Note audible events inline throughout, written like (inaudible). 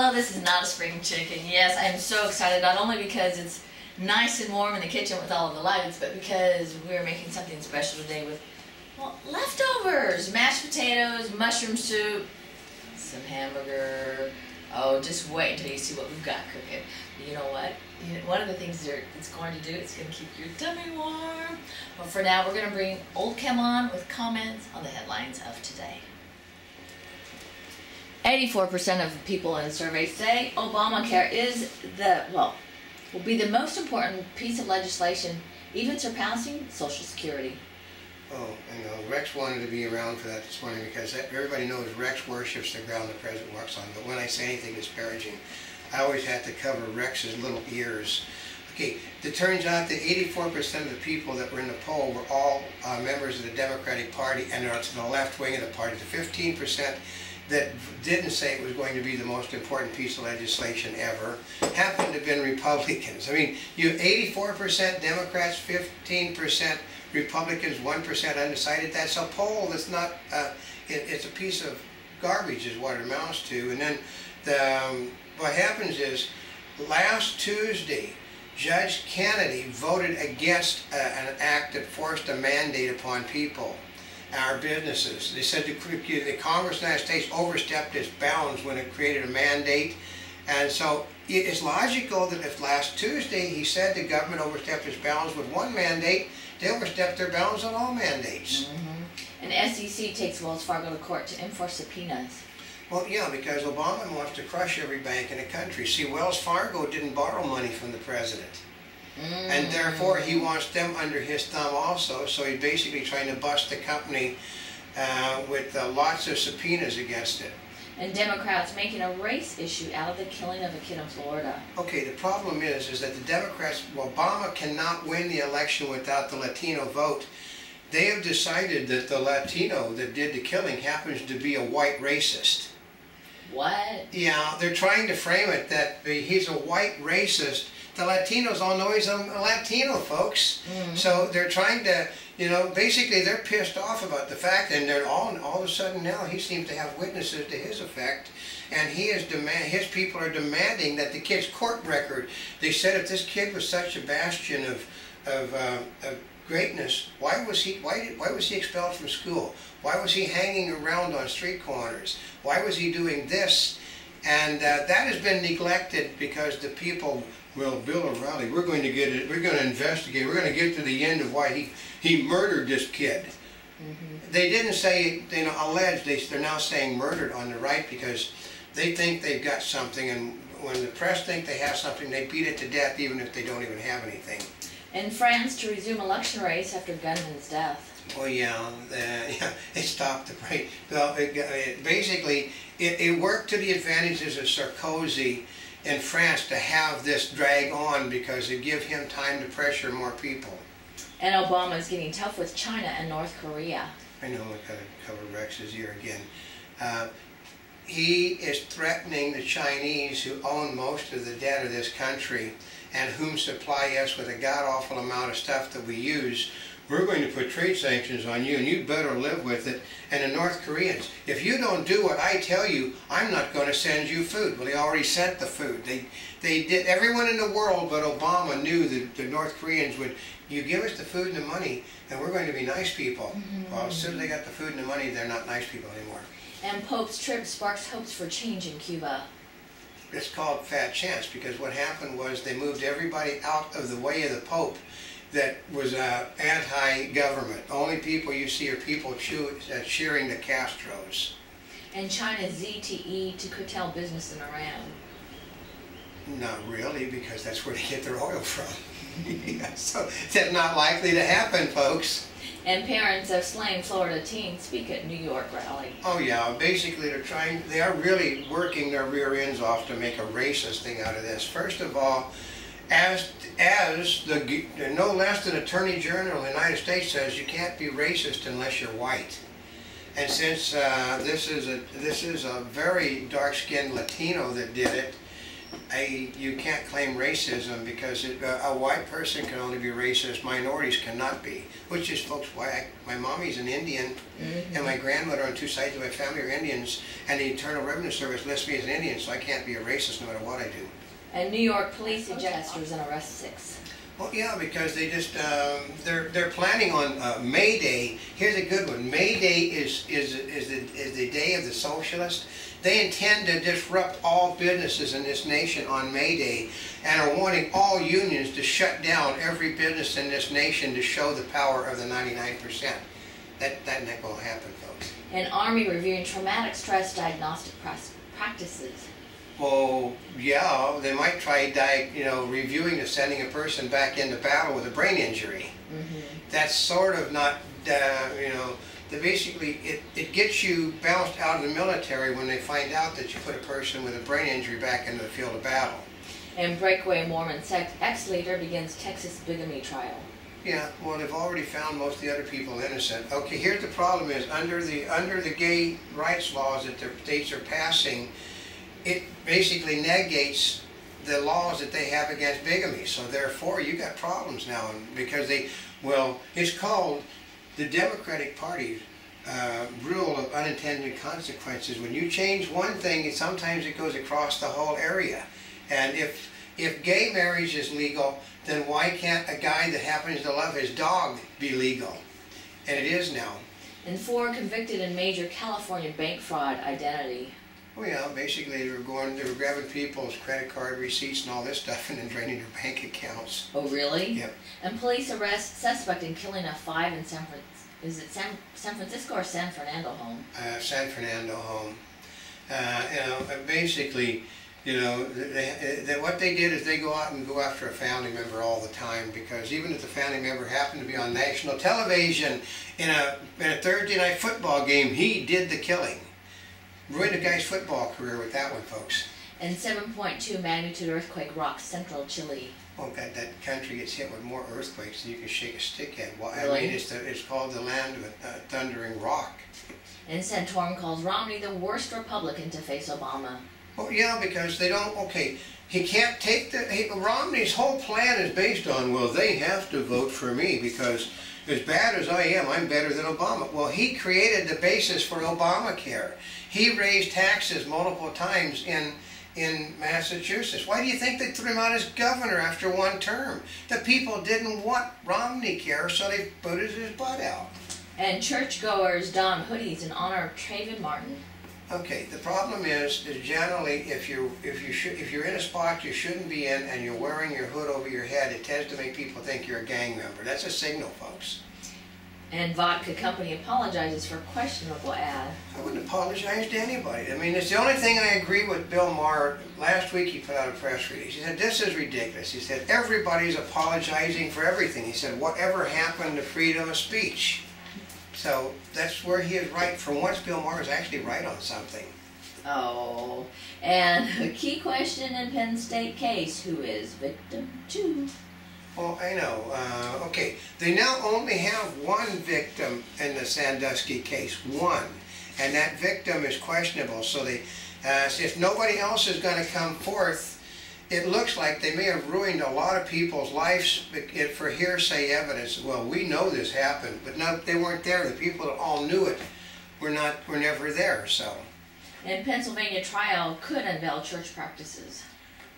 Hello, this is not a spring chicken. Yes, I am so excited, not only because it's nice and warm in the kitchen with all of the lights, but because we're making something special today with, well, leftovers. Mashed potatoes, mushroom soup, some hamburger. Oh, just wait until you see what we've got cooking. You know what? One of the things it's going to do, it's going to keep your tummy warm. But for now, we're going to bring Oldecam on with comments on the headlines of today. 84% of people in the survey say Obamacare is the, well, will be the most important piece of legislation, even surpassing Social Security. Oh, I know. Rex wanted to be around for that this morning because everybody knows Rex worships the ground the president walks on. But when I say anything disparaging, I always have to cover Rex's little ears. Okay, it turns out that 84% of the people that were in the poll were all uh, members of the Democratic Party and are to the left wing of the party. The 15% that didn't say it was going to be the most important piece of legislation ever happened to have been Republicans. I mean, you have 84% Democrats, 15% Republicans, 1% undecided. That's a poll that's not, uh, it, it's a piece of garbage is what it amounts to. And then the, um, what happens is last Tuesday, Judge Kennedy voted against uh, an act that forced a mandate upon people our businesses. They said the, the Congress of the United States overstepped its bounds when it created a mandate. And so it is logical that if last Tuesday he said the government overstepped its bounds with one mandate, they overstepped their bounds on all mandates. Mm -hmm. And SEC takes Wells Fargo to court to enforce subpoenas. Well, yeah, because Obama wants to crush every bank in the country. See, Wells Fargo didn't borrow money from the president. Mm. And therefore, he wants them under his thumb also. So he's basically trying to bust the company uh, with uh, lots of subpoenas against it. And Democrats making a race issue out of the killing of a kid in Florida. Okay, the problem is, is that the Democrats, Obama cannot win the election without the Latino vote. They have decided that the Latino that did the killing happens to be a white racist. What? Yeah, they're trying to frame it that he's a white racist the Latinos all know he's a Latino, folks. Mm. So they're trying to, you know, basically they're pissed off about the fact, and they're all all of a sudden now he seems to have witnesses to his effect, and he is demand his people are demanding that the kid's court record. They said if this kid was such a bastion of of, uh, of greatness, why was he why did why was he expelled from school? Why was he hanging around on street corners? Why was he doing this? And uh, that has been neglected because the people well, Bill O'Reilly, we're going to get it, we're going to investigate, we're going to get to the end of why he, he murdered this kid. Mm -hmm. They didn't say, you know, alleged, they, they're now saying murdered on the right because they think they've got something and when the press think they have something, they beat it to death even if they don't even have anything. In France to resume election race after gunman's death. Well, yeah, uh, (laughs) yeah, it stopped the race. Well, it, it, basically, it, it worked to the advantages of Sarkozy in France to have this drag on because it give him time to pressure more people. And Obama is getting tough with China and North Korea. I know, I gotta cover Rex's ear again. Uh, he is threatening the Chinese who own most of the debt of this country and whom supply us with a god-awful amount of stuff that we use we're going to put trade sanctions on you and you better live with it. And the North Koreans, if you don't do what I tell you, I'm not going to send you food. Well, they already sent the food. They, they did, everyone in the world but Obama knew that the North Koreans would, you give us the food and the money and we're going to be nice people. Mm -hmm. Well, as soon as they got the food and the money, they're not nice people anymore. And Pope's trip sparks hopes for change in Cuba. It's called Fat Chance because what happened was they moved everybody out of the way of the Pope that was uh, anti-government. Only people you see are people uh, cheering the Castros. And China's ZTE to curtail business in Iran. Not really, because that's where they get their oil from. (laughs) so that's not likely to happen, folks. And parents of slain Florida teens speak at New York rally. Oh yeah, basically they're trying, they are really working their rear ends off to make a racist thing out of this. First of all, as as the no less than Attorney General of the United States says, you can't be racist unless you're white. And since uh, this is a this is a very dark-skinned Latino that did it, you can't claim racism because it, uh, a white person can only be racist, minorities cannot be. Which is, folks, why I, my mommy's an Indian and my grandmother on two sides of my family are Indians, and the Internal Revenue Service lists me as an Indian, so I can't be a racist no matter what I do. And New York police ejectors and arrest six. Well, yeah, because they just um, they're they're planning on uh, May Day. Here's a good one. May Day is is is the is the day of the socialist. They intend to disrupt all businesses in this nation on May Day, and are wanting all unions to shut down every business in this nation to show the power of the 99 percent. That that ain't gonna happen, folks. An Army reviewing traumatic stress diagnostic practices. Well, yeah, they might try, di- you know, reviewing of sending a person back into battle with a brain injury. That's sort of not, uh, you know, the basically it, it gets you bounced out of the military when they find out that you put a person with a brain injury back into the field of battle. And breakaway Mormon sect ex-leader begins Texas bigamy trial. Yeah, well, they've already found most of the other people innocent. Okay, here's the problem: is under the under the gay rights laws that the states are passing, it basically negates the laws that they have against bigamy. So therefore, you got problems now because they, well, it's called the Democratic Party uh, rule of unintended consequences. When you change one thing, it, sometimes it goes across the whole area. And if if gay marriage is legal, then why can't a guy that happens to love his dog be legal? And it is now. And four convicted in major California bank fraud identity. Well, yeah, basically they were going, they were grabbing people's credit card receipts and all this stuff and then draining their bank accounts. Oh, really? Yep. And police arrest suspect in killing a five in San Fran- is it San, San Francisco or San Fernando home? Uh, San Fernando home. Uh, you know, basically, you know, they, they, what they did is they go out and go after a family member all the time because even if the family member happened to be on national television in a, in a Thursday night football game, he did the killing. Ruined a guy's football career with that one, folks. And 7.2 magnitude earthquake rocks central Chile. Oh, God, that country gets hit with more earthquakes than you can shake a stick at. Well, I mean, it's, the, it's called the land of uh, thundering rock. And Santorum calls Romney the worst Republican to face Obama. Well, yeah, because they don't, okay, he can't take the, he, Romney's whole plan is based on, well, they have to vote for me because as bad as I am, I'm better than Obama. Well, he created the basis for Obamacare. He raised taxes multiple times in, in Massachusetts. Why do you think they threw him out as governor after one term? The people didn't want Romney care, so they booted his butt out. And churchgoers don hoodies in honor of Trayvon Martin. Okay, the problem is, is generally if you if you should if you're in a spot you shouldn't be in and you're wearing your hood over your head, it tends to make people think you're a gang member. That's a signal, folks. And vodka company apologizes for questionable ad. I wouldn't apologize to anybody. I mean, it's the only thing I agree with Bill Maher. Last week he put out a press release. He said, this is ridiculous. He said, everybody's apologizing for everything. He said, whatever happened to freedom of speech? So that's where he is right. For once, Bill Maher is actually right on something. Oh. And a key question in Penn State case who is victim two? Well, I know. Uh, okay, they now only have one victim in the Sandusky case, one, and that victim is questionable. So they, uh, if nobody else is going to come forth, it looks like they may have ruined a lot of people's lives for hearsay evidence. Well, we know this happened, but no, they weren't there. The people that all knew it were not, were never there. So. And Pennsylvania trial could unveil church practices.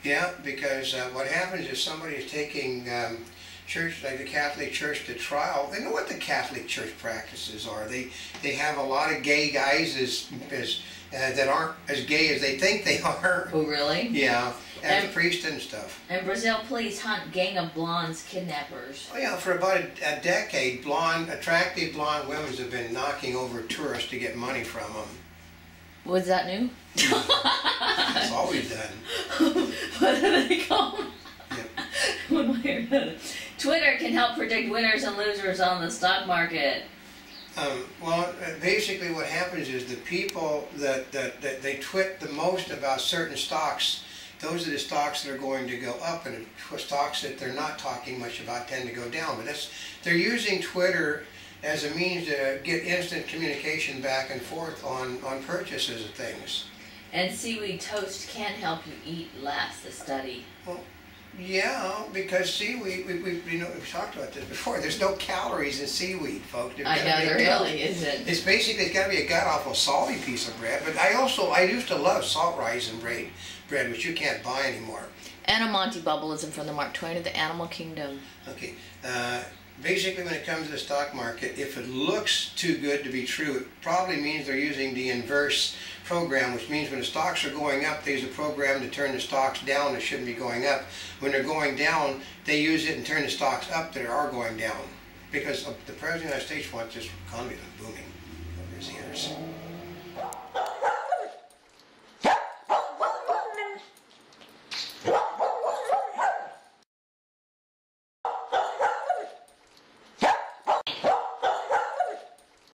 Yeah, because uh, what happens is somebody is taking um, church, like the Catholic Church, to trial. They know what the Catholic Church practices are. They they have a lot of gay guys as, as uh, that aren't as gay as they think they (laughs) are. Oh, really? Yeah, and And- priests and stuff. And Brazil police hunt gang of blondes kidnappers. Oh yeah, for about a, a decade, blonde, attractive blonde women have been knocking over tourists to get money from them. Was that new? That's all we've done. what do they call them? Yeah. (laughs) One way or another. Twitter can help predict winners and losers on the stock market. Um, well, uh, basically what happens is the people that, that, that they twit the most about certain stocks, those are the stocks that are going to go up and stocks that they're not talking much about tend to go down. But that's, they're using Twitter as a means to get instant communication back and forth on, on purchases of things. And seaweed toast can help you eat less, the study. Yeah, because seaweed, we, we, you know, we've talked about this before, there's no calories in seaweed, folks. There's I know there really isn't. It's basically, it's gotta be a god awful salty piece of bread, but I also, I used to love salt rising bread, bread, which you can't buy anymore. And a Montebubbleism from the Mark Twain of the Animal Kingdom. Okay, uh, basically when it comes to the stock market, if it looks too good to be true, it probably means they're using the inverse program, which means when the stocks are going up, there's a program to turn the stocks down that shouldn't be going up. When they're going down, they use it and turn the stocks up that are going down. Because the President of the United States wants this economy to be booming.